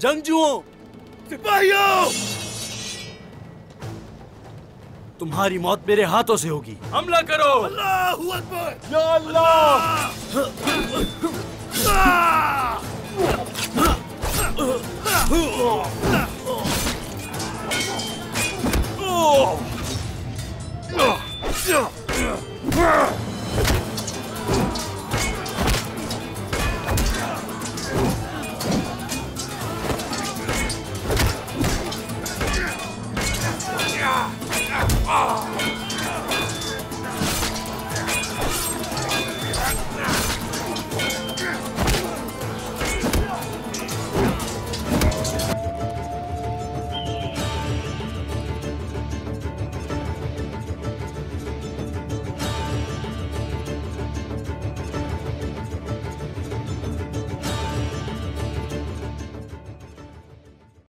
जंगजुओं सिपाहियों! तुम्हारी मौत मेरे हाथों से होगी। हमला करो! अल्लाहू अकबर! या अल्लाह! Oh! 啊！